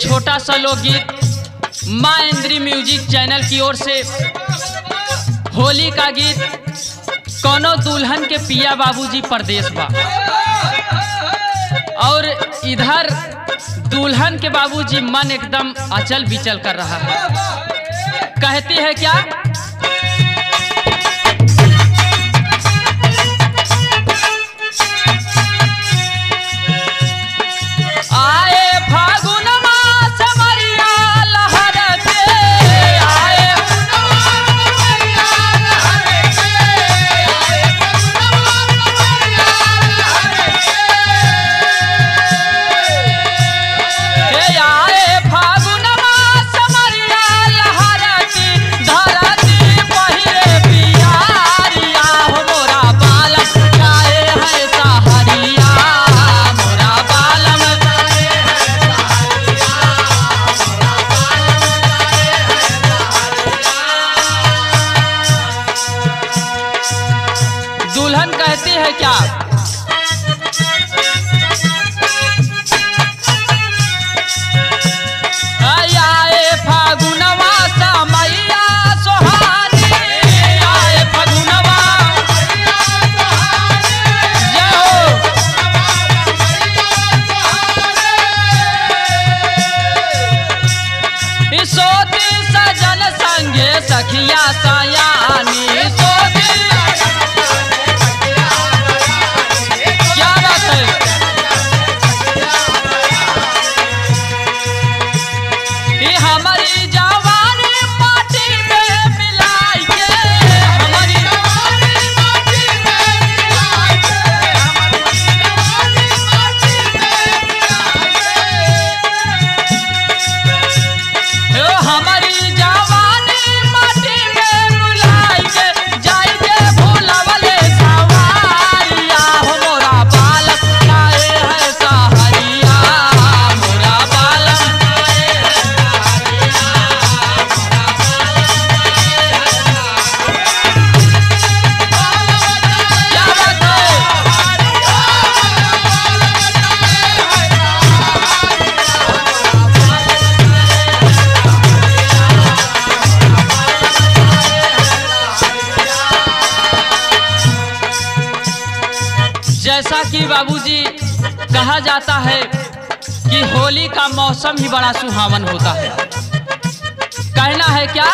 छोटा सा लोकगीत माँ इंद्री म्यूज़िक चैनल की ओर से। होली का गीत, कोनो दुल्हन के पिया बाबूजी परदेश बा। और इधर दुल्हन के बाबूजी मन एकदम अचल बिचल कर रहा है। कहती है क्या? सोती सजन संगे सखिया सयानी सोती बाबूजी, कहा जाता है कि होली का मौसम ही बड़ा सुहावन होता है। कहना है क्या?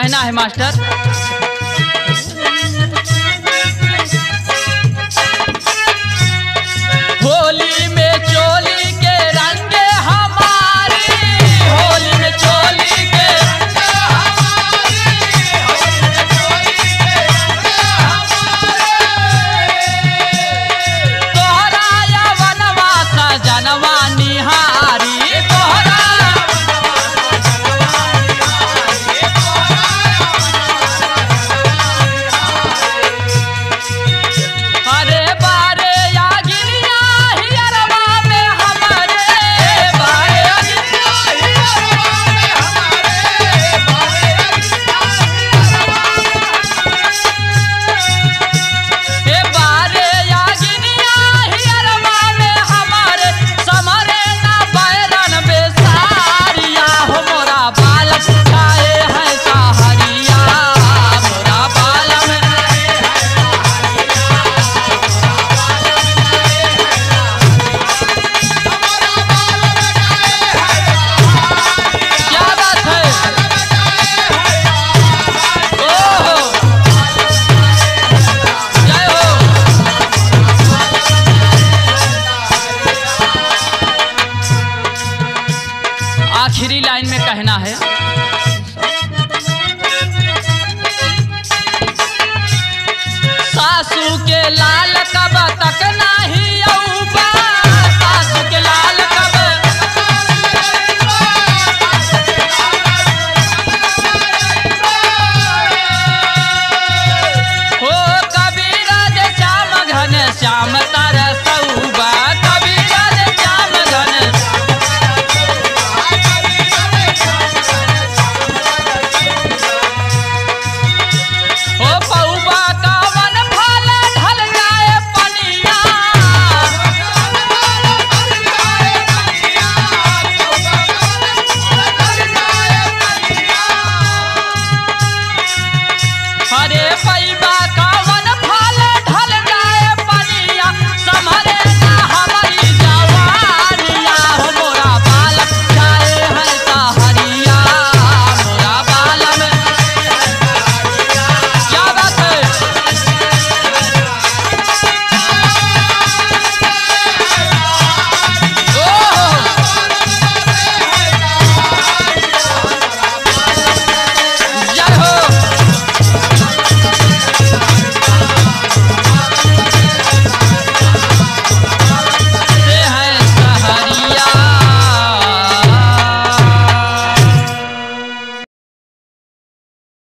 कहना है मास्टर।